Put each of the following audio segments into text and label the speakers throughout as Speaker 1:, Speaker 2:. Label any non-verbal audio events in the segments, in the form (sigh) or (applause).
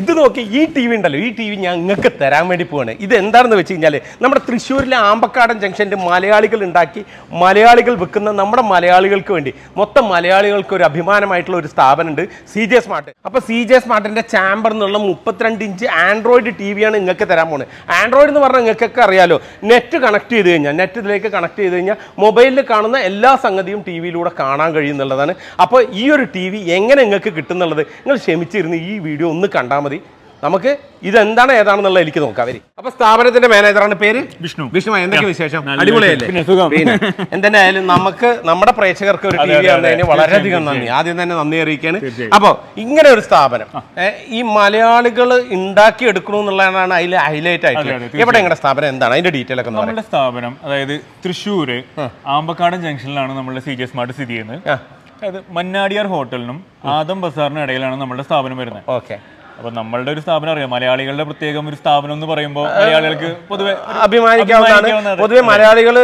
Speaker 1: ഇത് നോക്കി ഈ ടി വി ഉണ്ടല്ലോ. ഈ ടി വി ഞാൻ നിങ്ങൾക്ക് തരാൻ വേണ്ടി പോവാണ്. ഇത് എന്താണെന്ന് വെച്ച് കഴിഞ്ഞാൽ നമ്മുടെ തൃശ്ശൂരിലെ ആമ്പക്കാടൻ ജംഗ്ഷന്റെ മലയാളികൾ ഉണ്ടാക്കി മലയാളികൾ വിൽക്കുന്ന നമ്മുടെ മലയാളികൾക്ക് വേണ്ടി. മൊത്തം മലയാളികൾക്ക് ഒരു അഭിമാനമായിട്ടുള്ള ഒരു സ്ഥാപനമുണ്ട് സി ജെ സ്മാർട്ട് അപ്പോൾ സി ജെ സ്മാർട്ടിന്റെ ചാമ്പർ എന്നുള്ള മുപ്പത്തിരണ്ട് ഇഞ്ച് ആൻഡ്രോയിഡ് ടി വിയാണ് നിങ്ങൾക്ക് തരാൻ പോകുന്നത് ആൻഡ്രോയിഡ് എന്ന് പറഞ്ഞാൽ നിങ്ങൾക്കൊക്കെ അറിയാലോ നെറ്റ് കണക്ട് ചെയ്ത് കഴിഞ്ഞാൽ നെറ്റ് ഇതിലേക്ക് കണക്ട് ചെയ്ത് കഴിഞ്ഞാൽ മൊബൈലിൽ കാണുന്ന എല്ലാ സംഗതിയും ടി വിയിലൂടെ കാണാൻ കഴിയുന്നുള്ളതാണ് അപ്പോൾ ഈ ഒരു ടി വി എങ്ങനെ നിങ്ങൾക്ക് കിട്ടുന്നുള്ളത് നിങ്ങൾ ക്ഷമിച്ചിരുന്ന് ഈ വീഡിയോ ഒന്ന് കണ്ടാൽ മതി. നമുക്ക് ഇതെന്താണ് ഏതാണെന്നുള്ള എനിക്ക് നോക്കാം. വരി. അപ്പൊ സ്ഥാപനത്തിന്റെ മാനേജറാണ് പേര്?
Speaker 2: വിഷ്ണു.
Speaker 1: വിഷ്ണു എന്തൊക്കെ വിശേഷം? അടിപൊളിയല്ലേ. എന്തെന്നായാലും നമുക്ക് നമ്മുടെ പ്രേക്ഷകർക്ക് ഒരു ടി വി വന്നതിന് വളരെയധികം നന്ദി. ആദ്യം തന്നെ നന്ദി അറിയിക്കാണ്. അപ്പൊ ഇങ്ങനെ ഒരു സ്ഥാപനം ഈ മലയാളികൾ ഉണ്ടാക്കി എടുക്കണമെന്നുള്ളതാണ് അതിൽ ഹൈലൈറ്റ് ആയിട്ട്. എവിടെ നിങ്ങളുടെ സ്ഥാപനം? എന്താണ്? അതിന്റെ ഡീറ്റെയിൽ ഒക്കെ
Speaker 2: നമ്മുടെ സ്ഥാപനം അതായത് തൃശ്ശൂര് ആമ്പക്കാടൻ ജംഗ്ഷനിലാണ് നമ്മുടെ സി ജെ സ്മാർട്ട് സ്ഥിതി ചെയ്യുന്നത്. അതായത് മന്നാടിയാർ ഹോട്ടലിനും ആദം ബസാറിനും ഇടയിലാണ് നമ്മുടെ സ്ഥാപനം വരുന്നത്.
Speaker 1: ഓക്കെ.
Speaker 2: അപ്പൊ നമ്മളുടെ ഒരു സ്ഥാപനം അറിയാം. മലയാളികളുടെ പ്രത്യേകം ഒരു സ്ഥാപനം എന്ന് പറയുമ്പോൾ മലയാളികൾക്ക് പൊതുവെ
Speaker 1: അഭിമാനിക്കാവുന്നതാണ്.
Speaker 2: അഭിമാനിക്കാവുന്നത്.
Speaker 1: പൊതുവെ മലയാളികൾ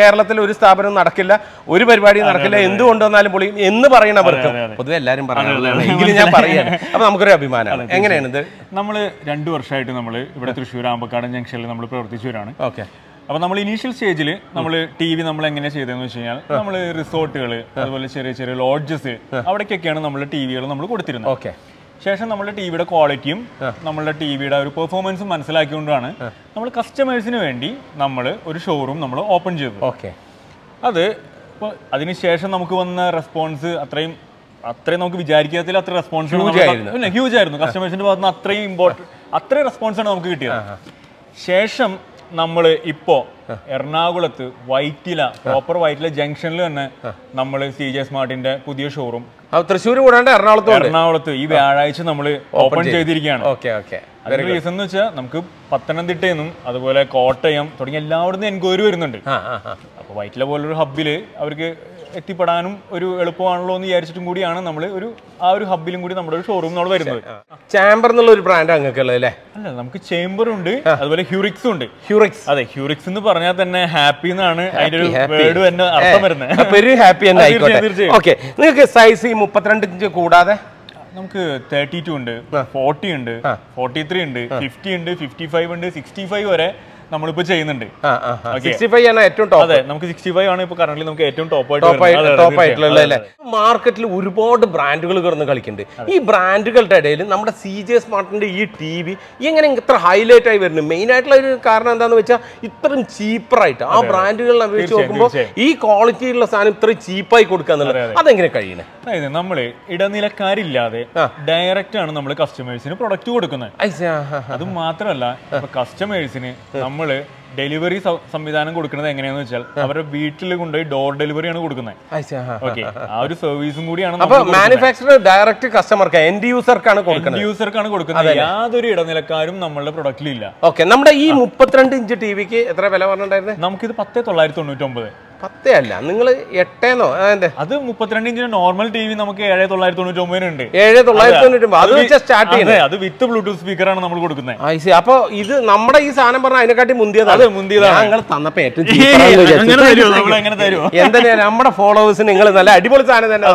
Speaker 1: കേരളത്തിൽ ഒരു സ്ഥാപനം നടക്കില്ല. ഒരു പരിപാടി നടക്കില്ല. എന്ത് കൊണ്ടുവന്നാലും പൊളി എന്ന് പറയണവർക്ക്. പൊതുവെ എല്ലാരും പറയുന്നതാണ് എങ്കിലും ഞാൻ പറയാണ്. അപ്പൊ നമുക്കൊരു അഭിമാനമാണ് എങ്ങനെയാണ് ഇത്
Speaker 2: നമ്മൾ രണ്ടു വർഷമായിട്ട് നമ്മൾ ഇവിടെ തൃശ്ശൂർ ആമ്പക്കാടൻ ജംഗ്ഷനിൽ നമ്മൾ പ്രവർത്തിച്ചു വരാണ്
Speaker 1: ഓക്കെ.
Speaker 2: അപ്പൊ നമ്മൾ ഇനീഷ്യൽ സ്റ്റേജിൽ നമ്മൾ ടി വി നമ്മൾ എങ്ങനെ ചെയ്തതെന്ന് വെച്ച് കഴിഞ്ഞാൽ നമ്മൾ റിസോർട്ടുകൾ അതുപോലെ ചെറിയ ചെറിയ ലോഡ്ജസ് അവിടേക്കൊക്കെയാണ് നമ്മൾ ടി വികൾ നമ്മൾ കൊടുത്തിരുന്നത്.
Speaker 1: ഓക്കെ.
Speaker 2: ശേഷം നമ്മുടെ ടിവിയുടെ ക്വാളിറ്റിയും നമ്മളുടെ ടിവിയുടെ ഒരു പെർഫോമൻസും മനസ്സിലാക്കിക്കൊണ്ടാണ് നമ്മൾ കസ്റ്റമേഴ്സിന് വേണ്ടി നമ്മൾ ഒരു ഷോറൂം നമ്മൾ ഓപ്പൺ ചെയ്തു.
Speaker 1: ഓക്കെ
Speaker 2: അത് ഇപ്പോൾ അതിനുശേഷം നമുക്ക് വന്ന റെസ്പോൺസ് അത്രയും അത്രയും നമുക്ക് വിചാരിക്കാത്തതിൽ അത്ര റെസ്പോൺസ്. ഹ്യൂജ് ആയിരുന്നു. കസ്റ്റമേഴ്സിന്റെ ഭാഗത്തുനിന്ന് അത്രയും ഇമ്പോർട്ടന്റ് അത്രയും റെസ്പോൺസ് ആണ് നമുക്ക് കിട്ടിയത്. ശേഷം നമ്മൾ ഇപ്പോ എറണാകുളത്ത് വൈറ്റില പ്രോപ്പർ വൈറ്റില ജംഗ്ഷനിൽ തന്നെ നമ്മൾ സി ജെ സ്മാർട്ടിന്റെ പുതിയ ഷോറൂം
Speaker 1: തൃശ്ശൂർ കൂടാണ്ട് എറണാകുളത്ത്
Speaker 2: എറണാകുളത്ത് ഈ വ്യാഴാഴ്ച നമ്മൾ ഓപ്പൺ ചെയ്തിരിക്കുകയാണ്.
Speaker 1: ഓക്കെ ഓക്കെ
Speaker 2: അതിന്റെ റീസൺ എന്ന് വെച്ചാൽ നമുക്ക് പത്തനംതിട്ടയിൽ നിന്നും അതുപോലെ കോട്ടയം തുടങ്ങിയ എല്ലായിടത്തും എൻക്വയറി വരുന്നുണ്ട്. അപ്പോൾ വൈറ്റില പോലൊരു ഹബ്ബിൽ അവർക്ക് എത്തിപ്പെടാനും ഒരു എളുപ്പമാണല്ലോ എന്ന് വിചാരിച്ചിട്ടും കൂടിയാണ് നമ്മൾ ഒരു ആ ഒരു ഹബിലും കൂടി നമ്മുടെ ഒരു ഷോറൂം നമ്മൾ വരുന്നത്.
Speaker 1: ചാമ്പർ എന്നുള്ള ഒരു ബ്രാൻഡ് അങ്ങനെ ഉള്ളത് അല്ലേ?
Speaker 2: അല്ല നമുക്ക് ചേംബർ ഉണ്ട് അതുപോലെ ഹ്യൂറിക്സും ഉണ്ട്.
Speaker 1: ഹ്യൂറിക്സ്
Speaker 2: അതെ ഹ്യൂറിക്സ് എന്ന് പറഞ്ഞാൽ തന്നെ ഹാപ്പി എന്നാണ് അതിന്റെ ഒരു വേർഡ് തന്നെ അർത്ഥം വരുന്നത്.
Speaker 1: Very happy. ഓക്കെ നിങ്ങൾക്ക് സൈസ് ഈ മുപ്പത്തിരണ്ട് ഇഞ്ച് കൂടാതെ?
Speaker 2: നമുക്ക് തേർട്ടി ടു ഉണ്ട് ഫോർട്ടി ഉണ്ട് ഫോർട്ടി ത്രീ ഉണ്ട് ഫിഫ്റ്റി ഉണ്ട് ഫിഫ്റ്റി ഫൈവ് ഉണ്ട് സിക്സ്റ്റി ഫൈവ് വരെ നമ്മളിപ്പോ ചെയ്യുന്നുണ്ട്.
Speaker 1: സിക്സ്റ്റി ഫൈവ് ആണ് ഏറ്റവും ടോപ്പ്
Speaker 2: അതെ നമുക്ക് സിക്സ്റ്റി ഫൈവ് ആണ് ഇപ്പൊ കറന്റ് നമുക്ക് ഏറ്റവും ടോപ്പ്
Speaker 1: ടോപ്പ്
Speaker 2: ആയിട്ട്
Speaker 1: ടോപ്പ് ആയിട്ടുള്ള അല്ലേ? മാർക്കറ്റിൽ ഒരുപാട് ബ്രാൻഡുകൾ കിടന്ന് കളിക്കുന്നുണ്ട്. ഈ ബ്രാൻഡുകളുടെ ഇടയിൽ നമ്മുടെ സി ജെ സ്മാർട്ടിന്റെ ഈ ടി വി ഇങ്ങനെ ഇത്ര ഹൈലൈറ്റ് ആയി വരുന്നു മെയിൻ ആയിട്ടുള്ള ഒരു കാരണം എന്താണെന്ന് വെച്ചാൽ ഇത്രയും ചീപ്പറായിട്ട് ആ ബ്രാൻഡുകളിൽ അപേക്ഷിച്ച് നോക്കുമ്പോൾ ഈ ക്വാളിറ്റിയുള്ള സാധനം ഇത്രയും ചീപ്പായി കൊടുക്കുക എന്നുള്ളത് അതെങ്ങനെ കഴിയണേ
Speaker 2: അതായത് നമ്മൾ ഇടനിലക്കാരില്ലാതെ ഡയറക്റ്റ് ആണ് നമ്മൾ കസ്റ്റമേഴ്സിന് പ്രൊഡക്റ്റ് കൊടുക്കുന്നത്. അത് മാത്രമല്ല കസ്റ്റമേഴ്സിന് കസ്റ്റമേഴ്സിന് നമ്മൾ ഡെലിവറി സംവിധാനം കൊടുക്കുന്നത് എങ്ങനെയാന്ന് വെച്ചാൽ അവരുടെ വീട്ടിൽ കൊണ്ടുപോയി ഡോർ ഡെലിവറി ആണ് കൊടുക്കുന്നത്. ഓക്കെ ആ ഒരു സർവീസും കൂടിയാണ്
Speaker 1: മാനുഫാക്ചറർ ഡയറക്റ്റ് കസ്റ്റമർക്ക് എൻഡ് യൂസർക്കാണ് കൊടുക്കുന്നത്.
Speaker 2: യൂസർക്കാണ് കൊടുക്കുന്നത്. യാതൊരു ഇടനിലക്കാരും നമ്മളുടെ പ്രൊഡക്റ്റിലില്ല
Speaker 1: ഓക്കെ നമ്മുടെ ഈ മുപ്പത്തിരണ്ട് ഇഞ്ച് ടി വിക്ക് എത്ര വില പറഞ്ഞിട്ടുണ്ടായിരുന്നത്
Speaker 2: നമുക്കിത് പത്തേ തൊള്ളായിരത്തി തൊണ്ണൂറ്റി ഒമ്പത്
Speaker 1: പത്തേ അല്ല. നിങ്ങൾ എട്ടേന്നോ? അതെ
Speaker 2: മുപ്പത്തിരണ്ട് ഇഞ്ചിന് നോർമൽ ടി വി നമുക്ക് ഏഴ് തൊള്ളായിരത്തി തൊണ്ണൂറ്റി ഒമ്പതിനുണ്ട്
Speaker 1: ഏഴ് തൊള്ളായിരത്തി തൊണ്ണൂറ്റി അത് വെച്ചാൽ സ്റ്റാർട്ട് ചെയ്യുന്നത്.
Speaker 2: അതെ വിത്ത് ബ്ലൂടൂത്ത് സ്പീക്കറാണ് നമ്മൾ കൊടുക്കുന്നത്.
Speaker 1: അപ്പൊ ഇത് നമ്മുടെ ഈ സാധനം പറഞ്ഞാൽ അതിനെക്കാട്ടി മുന്തിയതാണ്.
Speaker 2: മുന്തിയതാണ്.
Speaker 1: ഞങ്ങൾ തന്നപ്പോ ഏറ്റവും (laughs) എന്തായാലും നമ്മുടെ ഫോളോവേഴ്സിന് നിങ്ങൾ നല്ല അടിപൊളി സാധനം തന്നെ.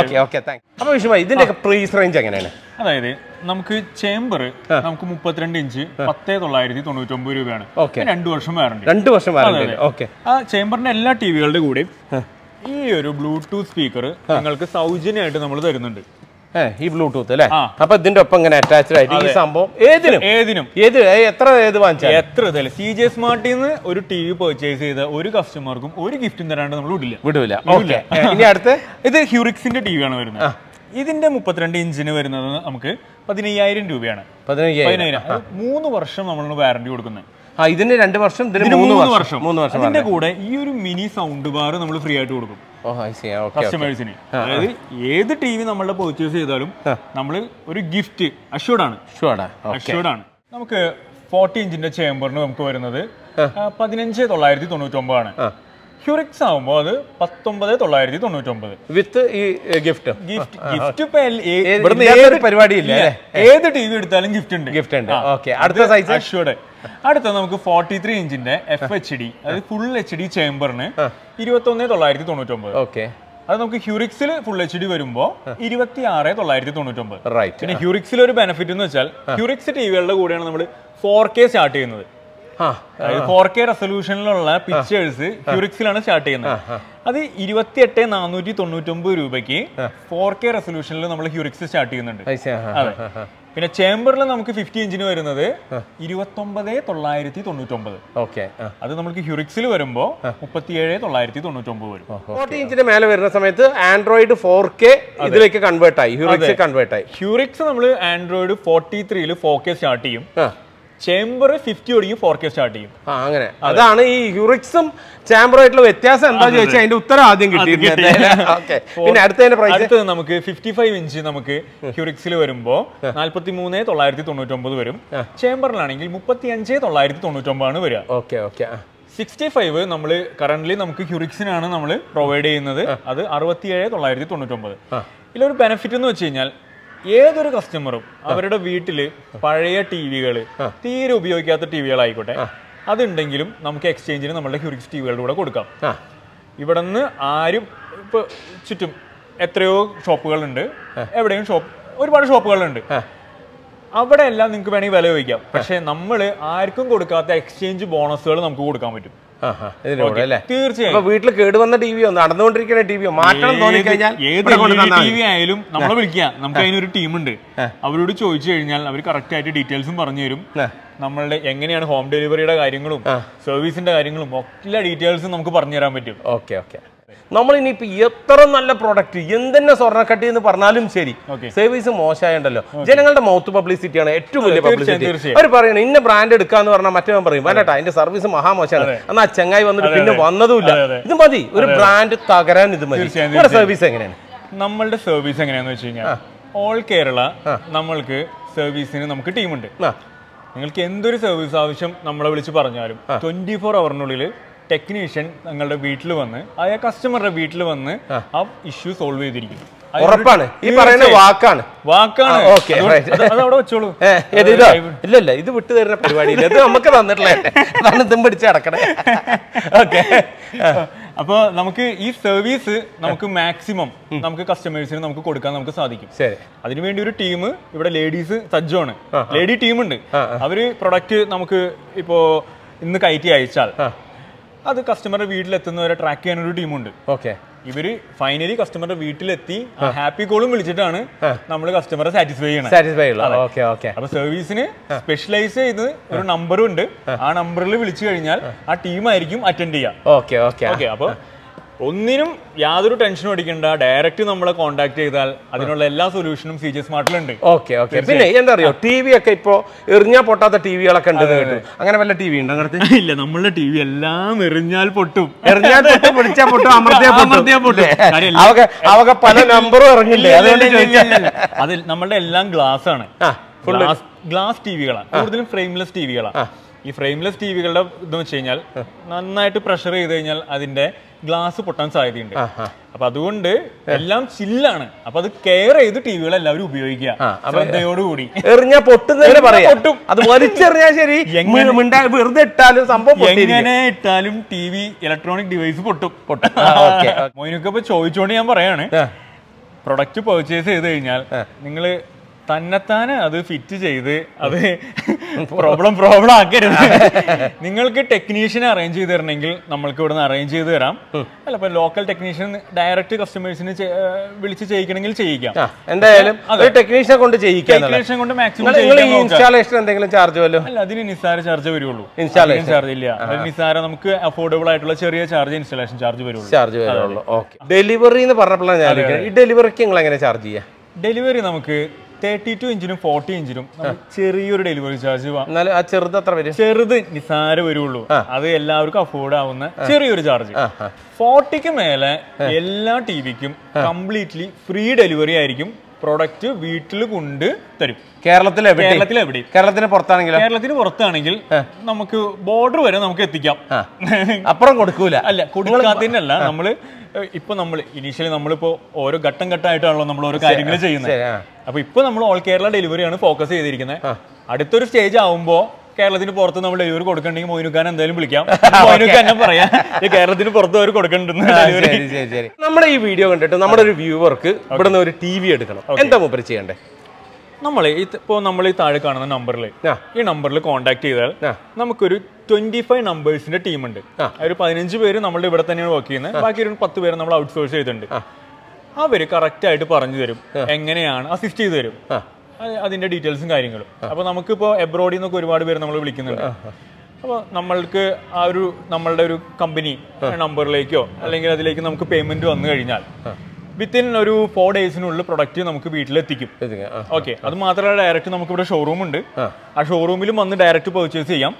Speaker 1: ഓക്കെ ഓക്കെ താങ്ക് അപ്പൊ വിഷയമായി ഇതിന്റെ പ്രൈസ് റേഞ്ച് എങ്ങനെയാണ്?
Speaker 2: അതായത് നമുക്ക് ചേംബർ നമുക്ക് മുപ്പത്തിരണ്ട് ഇഞ്ച് പത്തേ തൊള്ളായിരത്തി തൊണ്ണൂറ്റി ഒമ്പത് രൂപയാണ്. രണ്ടു വർഷം വാറണ്ടി
Speaker 1: രണ്ടു വർഷം വാറണ്ടി ഓക്കെ.
Speaker 2: ആ ചേംബറിന്റെ എല്ലാ ടിവികളുടെ കൂടെയും ഈ ഒരു ബ്ലൂടൂത്ത് സ്പീക്കർ നിങ്ങൾക്ക് സൗജന്യമായിട്ട് നമ്മൾ തരുന്നുണ്ട്.
Speaker 1: ഈ ബ്ലൂടൂത്ത് അല്ലേ. അപ്പൊ ഇതിന്റെ ഒപ്പം ഇങ്ങനെ അറ്റാച്ച്ഡ് ആയിട്ട് ഈ സംഭവം ഏതിനും?
Speaker 2: ഏതിനും.
Speaker 1: ഏത് എത്ര ഏത് വാങ്ങിച്ചാൽ
Speaker 2: എത്ര ഇതല്ലേ? സി ജെ സ്മാർട്ടിൽ നിന്ന് ഒരു ടി വി പർച്ചേസ് ചെയ്ത ഒരു കസ്റ്റമർക്കും ഒരു ഗിഫ്റ്റും തരാണ്ട് നമ്മൾ വിടില്ല.
Speaker 1: വിടില്ല. ഇനി അടുത്ത?
Speaker 2: ഇത് ഹ്യൂറിക്സിന്റെ ടി വി ആണ് വരുന്നത്. ഇതിന്റെ മുപ്പത്തിരണ്ട് ഇഞ്ചിന് വരുന്നത് നമുക്ക് പതിനയ്യായിരം രൂപയാണ്.
Speaker 1: പതിനയ്യായിരം.
Speaker 2: മൂന്ന് വർഷം നമ്മളാണ് വാറണ്ടി കൊടുക്കുന്നത്
Speaker 1: ആ ഇതിന് രണ്ട് വർഷം ഇതിന് മൂന്ന് വർഷം. മൂന്ന് വർഷം
Speaker 2: അതിന്റെ കൂടെ ഈ ഒരു മിനി സൗണ്ട് ബാർ നമ്മൾ ഫ്രീ ആയിട്ട് കൊടുക്കും. കസ്റ്റമേഴ്സിന് അതായത് ഏത് ടി വി നമ്മളുടെ പർച്ചേസ് ചെയ്താലും നമ്മൾ ഒരു ഗിഫ്റ്റ് അഷ്യൂർഡ് ആണ്.
Speaker 1: ഷുവറാ
Speaker 2: അഷ്യൂർഡ് ആണ്. നമുക്ക് ഫോർട്ടി ഇഞ്ചിന്റെ ചേംബറിന് നമുക്ക് വരുന്നത് പതിനഞ്ച് തൊള്ളായിരത്തി തൊണ്ണൂറ്റി ഒമ്പതാണ് ഹ്യൂറിക്സ് ആകുമ്പോൾ അത് പത്തൊമ്പത് തൊള്ളായിരത്തി തൊണ്ണൂറ്റി ഒമ്പത്
Speaker 1: വിത്ത് ഈ ഗിഫ്റ്റ്
Speaker 2: ഗിഫ്റ്റ് ഗിഫ്റ്റ് ഇപ്പൊ
Speaker 1: പരിപാടിയില്ല
Speaker 2: ഇല്ല. ഏത് ടി വി എടുത്താലും ഗിഫ്റ്റ് ഉണ്ട്.
Speaker 1: ഗിഫ്റ്റ് ഉണ്ട്. ഓക്കെ അടുത്ത സൈസ്
Speaker 2: അഷ്യൂർഡ് അടുത്ത നമുക്ക് ഫോർട്ടി ത്രീ ഇഞ്ചിന്റെ എഫ് എച്ച് ഡി അത് ഫുൾ എച്ച് ഡി ചേംബറിന് ഇരുപത്തി ഒന്ന് തൊള്ളായിരത്തി തൊണ്ണൂറ്റി ഒമ്പത്
Speaker 1: ഓക്കെ
Speaker 2: അത് നമുക്ക് ഹ്യൂറിക്സിൽ ഫുൾ എച്ച് ഡി വരുമ്പോൾ ഇരുപത്തി ആറ് തൊള്ളായിരത്തി തൊണ്ണൂറ്റൊമ്പത്.
Speaker 1: റൈറ്റ്
Speaker 2: പിന്നെ ഹ്യൂറിക്സിൽ ഒരു ബെനിഫിറ്റ് എന്ന് വെച്ചാൽ ഹ്യൂറിക്സ് ടി വികളുടെ കൂടെയാണ് നമ്മൾ ഫോർ കെ സ്റ്റാർട്ട് ചെയ്യുന്നത്. ഫോർ കെ റെസൊല്യൂഷനിലുള്ള പിക്ചേഴ്സ് ക്യൂറിക്സിലാണ് സ്റ്റാർട്ട് ചെയ്യുന്നത്. അത് ഇരുപത്തി എട്ട് നാനൂറ്റി തൊണ്ണൂറ്റൊമ്പത് രൂപയ്ക്ക് ഫോർ കെ റെസൊല്യൂഷനിൽ നമ്മൾ ഹ്യൂറിക്സ് സ്റ്റാർട്ട് ചെയ്യുന്നുണ്ട്. അതെ. പിന്നെ ചേംബറിൽ നമുക്ക് ഫിഫ്റ്റി ഇഞ്ചിന് വരുന്നത് ഇരുപത്തൊമ്പത് തൊള്ളായിരത്തി തൊണ്ണൂറ്റൊമ്പത്.
Speaker 1: ഓക്കെ
Speaker 2: അത് നമുക്ക് ഹ്യൂറിക്സിൽ വരുമ്പോൾ മുപ്പത്തിയേഴ് തൊള്ളായിരത്തി തൊണ്ണൂറ്റൊമ്പത് വരും.
Speaker 1: ഫോർട്ടി ഇഞ്ചിന് മേലെ വരുന്ന സമയത്ത് ആൻഡ്രോയിഡ് ഫോർ കെ ഇതിലേക്ക് കൺവേർട്ട് ആയി ഹ്യൂറിക്സ് കൺവേർട്ട് ആയി.
Speaker 2: ഹ്യൂറിക്സ് നമ്മൾ ആൻഡ്രോയിഡ് ഫോർട്ടി ത്രീയിൽ ഫോർ കെ സ്റ്റാർട്ട് ചെയ്യും ചേംബർ ഫിഫ്റ്റി ഓടിക്കും ഫോർ കെ സ്റ്റാർട്ട് ചെയ്യും.
Speaker 1: അങ്ങനെ. അതാണ് ഈ യുറിക്സും ചാമ്പറുമായിട്ടുള്ള വ്യത്യാസം എന്താ ചോദിച്ചാൽ അതിന്റെ ഉത്തരം ആദ്യം (laughs) പിന്നെ
Speaker 2: അടുത്തത് നമുക്ക് ഫിഫ്റ്റി ഫൈവ് ഇഞ്ച് നമുക്ക് ഹ്യൂറിക്സിൽ വരുമ്പോൾ നാല്പത്തി മൂന്ന് തൊള്ളായിരത്തി തൊണ്ണൂറ്റി ഒമ്പത് വരും ചേംബറിലാണെങ്കിൽ മുപ്പത്തി അഞ്ച് തൊള്ളായിരത്തി തൊണ്ണൂറ്റി ഒമ്പതാണ് വരിക.
Speaker 1: ഓക്കെ ഓക്കെ
Speaker 2: സിക്സ്റ്റി ഫൈവ് നമ്മൾ കറന്റ് നമുക്ക് ഹ്യൂറിക്സിനാണ് നമ്മൾ പ്രൊവൈഡ് ചെയ്യുന്നത്. അത് അറുപത്തിയേഴ് തൊള്ളായിരത്തി തൊണ്ണൂറ്റി ഒമ്പത് ഇതിലൊരു ബെനിഫിറ്റ് എന്ന് വെച്ച് കഴിഞ്ഞാൽ ഏതൊരു കസ്റ്റമറും അവരുടെ വീട്ടിൽ പഴയ ടി വികൾ തീരെ ഉപയോഗിക്കാത്ത ടി വികളായിക്കോട്ടെ അതുണ്ടെങ്കിലും നമുക്ക് എക്സ്ചേഞ്ചിന് നമ്മുടെ ഹ്യൂറിക്സ് ടി വികളുടെ കൂടെ കൊടുക്കാം. ഇവിടെ നിന്ന് ആരും ഇപ്പൊ ചുറ്റും എത്രയോ ഷോപ്പുകളുണ്ട്. എവിടെയും ഷോപ്പ് ഒരുപാട് ഷോപ്പുകളുണ്ട്. അവിടെ എല്ലാം നിങ്ങൾക്ക് വേണമെങ്കിൽ വില ചോദിക്കാം. പക്ഷെ നമ്മൾ ആർക്കും കൊടുക്കാത്ത എക്സ്ചേഞ്ച് ബോണസുകൾ നമുക്ക് കൊടുക്കാൻ പറ്റും. തീർച്ചയായും.
Speaker 1: വീട്ടിൽ കേടുവന്ന ടിവിയോ? നടന്നുകൊണ്ടിരിക്കുന്ന ടിവിയോ? മാറ്റണം തോന്നിക്കഴിഞ്ഞാൽ
Speaker 2: ഏത് ടി. വി ആയാലും നമ്മളെ വിളിക്കുക. നമുക്ക് അതിനൊരു ടീമുണ്ട്. അവരോട് ചോദിച്ചു കഴിഞ്ഞാൽ അവർ കറക്റ്റ് ആയിട്ട് ഡീറ്റെയിൽസും പറഞ്ഞു തരും. നമ്മളുടെ എങ്ങനെയാണ് ഹോം ഡെലിവറിയുടെ കാര്യങ്ങളും സർവീസിന്റെ കാര്യങ്ങളും എല്ലാ ഡീറ്റെയിൽസും നമുക്ക് പറഞ്ഞു തരാൻ പറ്റും.
Speaker 1: Okay okay. നമ്മൾ ഇനിയിപ്പോ എത്ര നല്ല പ്രോഡക്റ്റ് എന്തെന്നെ സ്വർണക്കട്ടി എന്ന് പറഞ്ഞാലും ശരി. സർവീസ് മോശമായുണ്ടല്ലോ. ജനങ്ങളുടെ മൗത്ത് പബ്ലിസിറ്റിയാണ് ഏറ്റവും വലിയ പബ്ലിസിറ്റി. അവർ പറയണം ഇന്ന ബ്രാൻഡ് എടുക്കാന്ന് പറഞ്ഞാൽ മറ്റേ പറയും. വേണ്ടട്ടാ അതിന്റെ സർവീസ് മഹാമോശമാണ്. എന്നാ ചെങ്ങായി വന്നിട്ട് പിന്നെ വന്നതുമില്ല. ഇത് മതി. ഒരു ബ്രാൻഡ് തകരാൻ ഇത് മതി. സർവീസ് എങ്ങനെയാണ്?
Speaker 2: നമ്മളുടെ സർവീസ് എങ്ങനെയാന്ന് വെച്ച് കഴിഞ്ഞാൽ ഓൾ കേരള നമ്മൾക്ക് സർവീസിന് നമുക്ക് ടീമുണ്ട് നിങ്ങൾക്ക് എന്തൊരു സർവീസ് ആവശ്യം നമ്മളെ വിളിച്ച് പറഞ്ഞാലും ട്വന്റി ഫോർ അവറിനുള്ളിൽ ടെക്നീഷ്യൻ നിങ്ങളുടെ വീട്ടിൽ വന്ന് ആ കസ്റ്റമറുടെ വീട്ടിൽ വന്ന് ആ. ഇഷ്യൂ സോൾവ് ചെയ്തിരിക്കും
Speaker 1: ഉറപ്പാണ്. ഈ പറയുന്ന വാക്കാണ്.
Speaker 2: വാക്കാണ്.
Speaker 1: ആ, okay,
Speaker 2: അതുകൊണ്ട്
Speaker 1: right.
Speaker 2: അത് അത് അവിടെ വെച്ചോളൂ.
Speaker 1: ഏ, ഇല്ല ഇല്ല ഇത് വിട്ടു തരുന്ന പരിപാടിയില്ല. ഇത് നമുക്ക് തന്നിട്ടില്ല. അതാണ് ഇതും പിടിച്ച് കിടക്കണേ ഓക്കെ.
Speaker 2: അപ്പൊ നമുക്ക് ഈ സർവീസ് നമുക്ക് മാക്സിമം നമുക്ക് കസ്റ്റമേഴ്സിന് നമുക്ക് കൊടുക്കാൻ നമുക്ക് സാധിക്കും. അതിനുവേണ്ടി ഒരു ടീം ഇവിടെ ലേഡീസ് സജ്ജമാണ്. ലേഡി ടീമുണ്ട് അവർ പ്രൊഡക്റ്റ് നമുക്ക് ഇപ്പോ ഇന്ന് കയറ്റി അയച്ചാൽ അത് കസ്റ്റമറുടെ വീട്ടിലെത്തുന്നവരെ ട്രാക്ക് ചെയ്യാൻ ഒരു ടീമുണ്ട്
Speaker 1: ഓക്കെ
Speaker 2: ഇവർ ഫൈനലി കസ്റ്റമറുടെ വീട്ടിലെത്തി ഹാപ്പി കോളും വിളിച്ചിട്ടാണ് നമ്മൾ കസ്റ്റമറെ സാറ്റിസ്ഫൈ ചെയ്യണം.
Speaker 1: സാറ്റിസ്ഫൈ
Speaker 2: അപ്പൊ സർവീസിന് സ്പെഷ്യലൈസ് ചെയ്ത് ഒരു നമ്പറും ഉണ്ട്. ആ നമ്പറിൽ വിളിച്ചു കഴിഞ്ഞാൽ ആ ടീമായിരിക്കും അറ്റൻഡ് ചെയ്യുക
Speaker 1: ഓക്കെ ഓക്കെ
Speaker 2: ഓക്കെ അപ്പൊ ഒന്നിനും യാതൊരു ടെൻഷനും അടിക്കണ്ട. ഡയറക്റ്റ് നമ്മളെ കോൺടാക്ട് ചെയ്താൽ അതിനുള്ള എല്ലാ സൊല്യൂഷനും സി ജി സ്മാർട്ടിലുണ്ട്
Speaker 1: ഓക്കെ ഓക്കെ പിന്നെ എന്താ അറിയോ ടി വി ഒക്കെ ഇപ്പോ എറിഞ്ഞാൽ പൊട്ടാത്ത ടി വികളൊക്കെ ഉണ്ട് കേട്ടു. അങ്ങനെ വല്ല ടി വി ഉണ്ട്
Speaker 2: ഇല്ല നമ്മളുടെ ടി വി എല്ലാം എറിഞ്ഞാൽ പൊട്ടും.
Speaker 1: എറിഞ്ഞാൽ പൊട്ടും പൊട്ടും അമർത്തിയാ
Speaker 2: പൊട്ടും.
Speaker 1: പല നമ്പറും ഇറങ്ങില്ലേ അതുകൊണ്ട്
Speaker 2: അത് നമ്മളുടെ എല്ലാം ഗ്ലാസ് ആണ്. ഗ്ലാസ് ഗ്ലാസ് ടിവികളാണ് കൂടുതലും ഫ്രെയിംലെസ് ടിവികളാണ് ഈ ഫ്രെയിംലെസ് ടി വികളുടെ ഇതെന്ന് വെച്ച് കഴിഞ്ഞാൽ നന്നായിട്ട് പ്രഷർ ചെയ്ത് കഴിഞ്ഞാൽ അതിന്റെ ഗ്ലാസ് പൊട്ടാൻ സാധ്യതയുണ്ട്. അപ്പൊ അതുകൊണ്ട് എല്ലാം ചില്ലാണ് അപ്പൊ അത് കെയർ ചെയ്ത് ടിവികൾ എല്ലാവരും ഉപയോഗിക്കുക ശ്രദ്ധയോടുകൂടി
Speaker 1: എറിഞ്ഞാ പൊട്ടുന്നതിന് പറയാം
Speaker 2: പൊട്ടും.
Speaker 1: അത് വലിച്ചെറിഞ്ഞാൽ ശരി? വെറുതെ ഇട്ടാലും സംഭവം.
Speaker 2: എങ്ങനെ ഇട്ടാലും ടി വി ഇലക്ട്രോണിക് ഡിവൈസ് പൊട്ടും
Speaker 1: പൊട്ടും. ആ, (laughs) ഇപ്പൊ.
Speaker 2: മോയിനൊക്കെ ചോദിച്ചോണ്ട് ഞാൻ പറയാണ് പ്രൊഡക്റ്റ് പർച്ചേസ് ചെയ്ത് കഴിഞ്ഞാൽ നിങ്ങൾ തന്നെത്താനെ അത് ഫിറ്റ് ചെയ്ത് അത് (laughs) (laughs) പ്രോബ്ലം പ്രോബ്ലം ആക്കരുത്. നിങ്ങൾക്ക് ടെക്നീഷ്യനെ അറേഞ്ച് ചെയ്ത് തരണമെങ്കിൽ നമ്മൾക്ക് ഇവിടുന്ന് അറേഞ്ച് ചെയ്ത് തരാം. അല്ല ഇപ്പൊ ലോക്കൽ ടെക്നീഷ്യൻ ഡയറക്റ്റ് കസ്റ്റമേഴ്സിന് വിളിച്ച് ചെയ്യിക്കണമെങ്കിൽ ചെയ്യിക്കാം.
Speaker 1: എന്തായാലും ടെക്നീഷ്യനെ കൊണ്ട്
Speaker 2: ടെക്നീഷ്യൻ കൊണ്ട് മാക്സിമം
Speaker 1: ഇൻസ്റ്റാളേഷൻ എന്തെങ്കിലും ചാർജ് വല്ലോ?
Speaker 2: അല്ല അതിന് നിസ്സാര ചാർജ് വരുള്ളൂ.
Speaker 1: ഇൻസ്റ്റാളേഷൻ
Speaker 2: ചാർജ് ഇല്ല. നിസ്സാര നമുക്ക് അഫോർഡബിൾ ആയിട്ടുള്ള ചെറിയ ചാർജ് ഇൻസ്റ്റലേഷൻ ചാർജ് വരുള്ളൂ.
Speaker 1: ചാർജ് വരുള്ളൂ. ഓക്കെ ഡെലിവറി എന്ന് പറഞ്ഞപ്പോഴാണ് ഞാൻ. ഈ ഡെലിവറിക്ക് നിങ്ങൾ എങ്ങനെ ചാർജ് ചെയ്യാം?
Speaker 2: ഡെലിവറി നമുക്ക് തേർട്ടി ടു ഇഞ്ചിനും ഫോർട്ടി ഇഞ്ചിനും ചെറിയൊരു ഡെലിവറി ചാർജ്
Speaker 1: ആ ചെറുത് അത്ര വരും?
Speaker 2: ചെറുത് നിസാര വരുള്ളൂ. അത് എല്ലാവർക്കും അഫോർഡ് ആവുന്ന ചെറിയൊരു ചാർജ്. ഫോർട്ടിക്ക് മേലെ എല്ലാ ടി വിക്കും കംപ്ലീറ്റ്ലി ഫ്രീ ഡെലിവറി ആയിരിക്കും പ്രൊഡക്റ്റ് വീട്ടിൽ കൊണ്ട് തരും.
Speaker 1: കേരളത്തിൽ
Speaker 2: കേരളത്തിൽ എവിടെ?
Speaker 1: കേരളത്തിന് പുറത്താണെങ്കിൽ
Speaker 2: കേരളത്തിന് പുറത്താണെങ്കിൽ നമുക്ക് ബോർഡർ വരെ നമുക്ക് എത്തിക്കാം.
Speaker 1: അപ്പുറം കൊടുക്കൂല.
Speaker 2: അല്ല കൊടുക്കാത്തതിനല്ല നമ്മൾ ഇപ്പൊ നമ്മൾ ഇനീഷ്യലി നമ്മളിപ്പോ ഓരോ ഘട്ടം ഘട്ടമായിട്ടാണല്ലോ നമ്മൾ ഓരോ കാര്യങ്ങൾ ചെയ്യുന്നത്. അപ്പോൾ ഇപ്പൊ നമ്മൾ ഓൾ കേരള ഡെലിവറിയാണ് ഫോക്കസ് ചെയ്തിരിക്കുന്നത് അടുത്തൊരു സ്റ്റേജ് ആവുമ്പോ കേരളത്തിന് പുറത്ത് നമ്മൾ ഡെലിവറി കൊടുക്കണമെങ്കിൽ മോനുക്കാൻ എന്തായാലും വിളിക്കാം. (laughs) മോനുക്കാൻ എന്നെ പറയാം. കേരളത്തിന് പുറത്ത് അവർ കൊടുക്കണ്ടെന്ന്
Speaker 1: നമ്മുടെ ഈ വീഡിയോ കണ്ടിട്ട് നമ്മുടെ ഒരു വ്യൂവർക്ക് ഇവിടെ നിന്ന് ഒരു ടി വി എടുക്കണം എന്താ മൂപ്പര് ചെയ്യണ്ടേ?
Speaker 2: നമ്മൾ ഇപ്പോൾ നമ്മൾ ഈ താഴെ കാണുന്ന നമ്പറിൽ ഈ നമ്പറിൽ കോൺടാക്ട് ചെയ്താൽ നമുക്കൊരു ട്വന്റി ഫൈവ് നമ്പേഴ്സിന്റെ ടീമുണ്ട്. ഒരു പതിനഞ്ച് പേര് നമ്മളുടെ ഇവിടെ തന്നെയാണ് വർക്ക് ചെയ്യുന്നത്. ബാക്കി ഒരു പത്ത് പേര് നമ്മൾ ഔട്ട്സോഴ്സ് ചെയ്തിട്ടുണ്ട്. അവർ കറക്റ്റ് ആയിട്ട് പറഞ്ഞു തരും. എങ്ങനെയാണ് അസിസ്റ്റ് ചെയ്തു തരും. അതിന്റെ ഡീറ്റെയിൽസും കാര്യങ്ങളും. അപ്പൊ നമുക്കിപ്പോ എബ്രോഡിൽ നിന്നൊക്കെ ഒരുപാട് പേര് നമ്മൾ വിളിക്കുന്നുണ്ട്. അപ്പോൾ നമ്മൾക്ക് ആ ഒരു നമ്മളുടെ ഒരു കമ്പനി നമ്പറിലേക്കോ അല്ലെങ്കിൽ അതിലേക്ക് നമുക്ക് പേയ്മെന്റ് വന്നു കഴിഞ്ഞാൽ വിത്തിൻ ഒരു ഫോർ ഡേയ്സിനുള്ളിൽ പ്രൊഡക്റ്റ് നമുക്ക് വീട്ടിലെത്തിക്കും. ഓക്കെ അത് മാത്രമല്ല ഡയറക്റ്റ് നമുക്ക് ഇവിടെ ഷോറൂം ഉണ്ട്.
Speaker 1: ആ.
Speaker 2: ഷോറൂമിലും വന്ന് ഡയറക്റ്റ് പർച്ചേസ് ചെയ്യാം.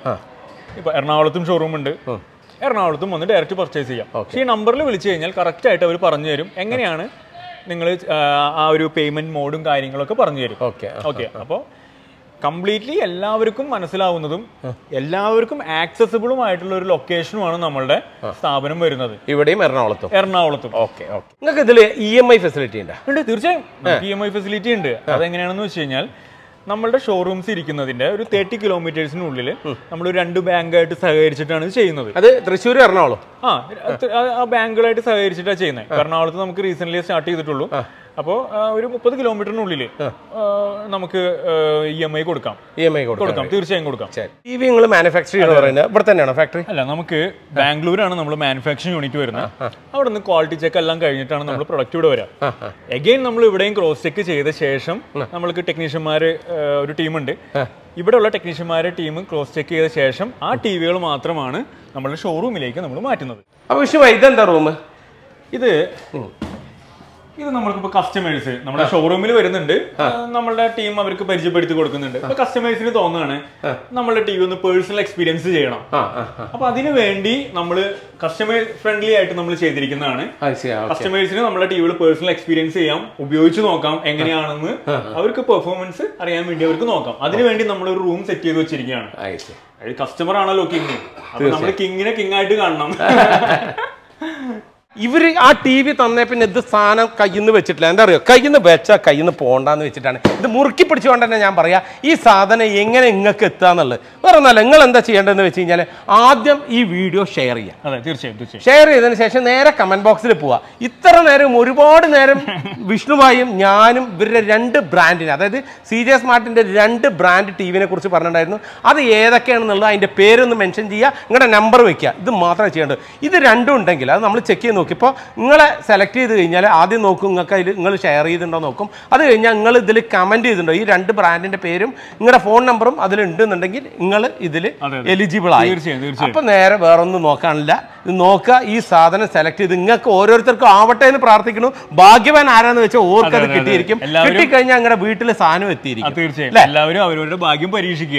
Speaker 2: ഇപ്പൊ എറണാകുളത്തും ഷോറൂം ഉണ്ട്. എറണാകുളത്തും വന്ന് ഡയറക്റ്റ് പർച്ചേസ് ചെയ്യാം. പക്ഷേ ഈ നമ്പറിൽ വിളിച്ചു കഴിഞ്ഞാൽ കറക്റ്റ് ആയിട്ട് അവർ പറഞ്ഞു തരും. എങ്ങനെയാണ് നിങ്ങൾ ആ ഒരു പേയ്മെന്റ് മോഡും കാര്യങ്ങളൊക്കെ പറഞ്ഞു തരും.
Speaker 1: ഓക്കെ.
Speaker 2: ഓക്കെ അപ്പോൾ കംപ്ലീറ്റ്ലി എല്ലാവർക്കും മനസ്സിലാവുന്നതും എല്ലാവർക്കും ആക്സസിബിളും ആയിട്ടുള്ള ഒരു ലൊക്കേഷനുമാണ് നമ്മളുടെ സ്ഥാപനം വരുന്നത്.
Speaker 1: ഇവിടെയും എറണാകുളത്തും.
Speaker 2: എറണാകുളത്തും.
Speaker 1: Okay okay. നിങ്ങൾക്ക് ഇതിൽ ഇ എം ഐ ഫെസിലിറ്റി ഉണ്ട്?
Speaker 2: ഉണ്ട് തീർച്ചയായും. ഇ എം ഐ ഫെസിലിറ്റി ഉണ്ട്. അതെങ്ങനെയാണെന്ന് വെച്ച് കഴിഞ്ഞാൽ നമ്മളുടെ ഷോറൂംസ് ഇരിക്കുന്നതിന്റെ ഒരു തേർട്ടി കിലോമീറ്റേഴ്സിനുള്ളിൽ നമ്മൾ രണ്ട് ബാങ്കായിട്ട് സഹകരിച്ചിട്ടാണ് ഇത് ചെയ്യുന്നത്.
Speaker 1: അത് തൃശ്ശൂർ എറണാകുളം?
Speaker 2: ആ ആ ബാങ്കുകളായിട്ട് സഹകരിച്ചിട്ടാണ് ചെയ്യുന്നത് എറണാകുളത്ത് നമുക്ക് റീസെന്റ് സ്റ്റാർട്ട് ചെയ്തിട്ടുള്ളൂ. അപ്പോൾ ഒരു മുപ്പത് കിലോമീറ്ററിനുള്ളിൽ നമുക്ക് ഇ എം ഐ കൊടുക്കാം.
Speaker 1: ഇ എം ഐ കൊടുക്കാം.
Speaker 2: തീർച്ചയായും കൊടുക്കാം.
Speaker 1: ശരി. ടി വി നിങ്ങൾ മാനുഫാക്ചർ പറയുന്നത് ഇവിടെ തന്നെയാണ്? ഫാക്ടറി
Speaker 2: അല്ല നമുക്ക് ബാംഗ്ലൂരാണ് നമ്മൾ മാനുഫാക്ചറിംഗ് യൂണിറ്റ് വരുന്നത്. അവിടെ നിന്ന് ക്വാളിറ്റി ചെക്ക് എല്ലാം കഴിഞ്ഞിട്ടാണ് നമ്മൾ പ്രൊഡക്റ്റ് ഇവിടെ വരാം. എഗെയിൻ നമ്മൾ ഇവിടെയും ക്രോസ് ചെക്ക് ചെയ്ത ശേഷം നമ്മൾക്ക് ടെക്നീഷ്യന്മാർ ഒരു ടീമുണ്ട് ഇവിടെയുള്ള ടെക്നീഷ്യന്മാരെ ടീം ക്രോസ് ചെക്ക് ചെയ്ത ശേഷം ആ ടി വികൾ മാത്രമാണ് നമ്മുടെ ഷോറൂമിലേക്ക് നമ്മൾ മാറ്റുന്നത്.
Speaker 1: അപ്പൊ ഇതെന്താ റൂം
Speaker 2: ഇത് ഇത് നമ്മൾക്കിപ്പോ കസ്റ്റമേഴ്സ് നമ്മുടെ ഷോറൂമിൽ വരുന്നുണ്ട്. നമ്മുടെ നമ്മളുടെ ടീം അവർക്ക് പരിചയപ്പെടുത്തി കൊടുക്കുന്നുണ്ട്. അപ്പൊ കസ്റ്റമേഴ്സിന് തോന്നുകയാണ് നമ്മളുടെ ടി ഒന്ന് പേഴ്സണൽ എക്സ്പീരിയൻസ് ചെയ്യണം. അപ്പൊ അതിനു വേണ്ടി നമ്മൾ കസ്റ്റമർ ഫ്രണ്ട്ലി ആയിട്ട് നമ്മൾ ചെയ്തിരിക്കുന്നതാണ്. കസ്റ്റമേഴ്സിന് നമ്മുടെ ടീമിൽ പേഴ്സണൽ എക്സ്പീരിയൻസ് ചെയ്യാം ഉപയോഗിച്ച് നോക്കാം എങ്ങനെയാണെന്ന് അവർക്ക് പെർഫോമൻസ് അറിയാൻ വേണ്ടി അവർക്ക് നോക്കാം. അതിനുവേണ്ടി നമ്മൾ ഒരു റൂം സെറ്റ് ചെയ്ത് വെച്ചിരിക്കുകയാണ്. കസ്റ്റമർ ആണല്ലോ കിങ് നമ്മൾ കിങ്ങിനെ കിങ് ആയിട്ട് കാണണം. (laughs)
Speaker 1: ഇവർ ആ ടി വി തന്നേ പിന്നെ ഇത് സാധനം കയ്യിൽ നിന്ന് വെച്ചിട്ടില്ല. എന്താ അറിയോ? കയ്യിൽ നിന്ന് വെച്ചാൽ കയ്യിൽ നിന്ന് പോകണ്ടെന്ന് വെച്ചിട്ടാണ്. ഇത് മുറുക്കി പിടിച്ചുകൊണ്ട് തന്നെ ഞാൻ പറയാ ഈ സാധനം എങ്ങനെ നിങ്ങൾക്ക് എത്താന്നുള്ളത് വേറെ ഒന്നല്ല നിങ്ങൾ എന്താ ചെയ്യേണ്ടതെന്ന് വെച്ച് കഴിഞ്ഞാൽ ആദ്യം ഈ വീഡിയോ ഷെയർ ചെയ്യാം.
Speaker 2: അതെ തീർച്ചയായും തീർച്ചയായും.
Speaker 1: ഷെയർ ചെയ്തതിന് ശേഷം നേരെ കമന്റ് ബോക്സിൽ പോവാ. ഇത്ര നേരം ഒരുപാട് നേരം വിഷ്ണുവായും ഞാനും ഇവരുടെ രണ്ട് ബ്രാൻഡിനെ അതായത് സി ജെ സ്മാർട്ടിന്റെ രണ്ട് ബ്രാൻഡ് ടി വിനെ കുറിച്ച് പറഞ്ഞിട്ടുണ്ടായിരുന്നു. അത് ഏതൊക്കെയാണെന്നുള്ളത് അതിന്റെ പേരൊന്ന് മെൻഷൻ ചെയ്യുക നിങ്ങളുടെ നമ്പർ വെക്കുക ഇത് മാത്രമേ ചെയ്യേണ്ടത് ഇത് രണ്ടും ഉണ്ടെങ്കിൽ അത് നമ്മൾ ചെക്ക് ചെയ്ത് നോക്കി ഇപ്പോൾ നിങ്ങളെ സെലക്ട് ചെയ്ത് കഴിഞ്ഞാൽ ആദ്യം നോക്കും നിങ്ങൾക്ക് അതിൽ നിങ്ങൾ ഷെയർ ചെയ്തിട്ടുണ്ടോ നോക്കും. അത് കഴിഞ്ഞാൽ നിങ്ങൾ ഇതിൽ കമന്റ് ചെയ്തിട്ടുണ്ടോ? ഈ രണ്ട് ബ്രാൻഡിന്റെ പേരും നിങ്ങളുടെ ഫോൺ നമ്പറും അതിലുണ്ടെന്നുണ്ടെങ്കിൽ നിങ്ങൾ ഇതിൽ എലിജിബിൾ ആയി. അപ്പൊ നേരെ വേറൊന്നും നോക്കാനില്ല. ഇത് നോക്കുക ഈ സാധനം സെലക്ട് ചെയ്ത് നിങ്ങൾക്ക് ഓരോരുത്തർക്കും ആവട്ടെ എന്ന് പ്രാർത്ഥിക്കുന്നു. ഭാഗ്യവാൻ ആരാന്ന് വെച്ചാൽ
Speaker 2: ഓർക്കത്.
Speaker 1: കിട്ടിയിരിക്കും. കിട്ടിക്കഴിഞ്ഞാൽ നിങ്ങളുടെ വീട്ടിൽ സാധനം എത്തിയിരിക്കും.
Speaker 2: തീർച്ചയായും. എല്ലാവരും അവരവരുടെ ഭാഗ്യം പരീക്ഷിക്കുക.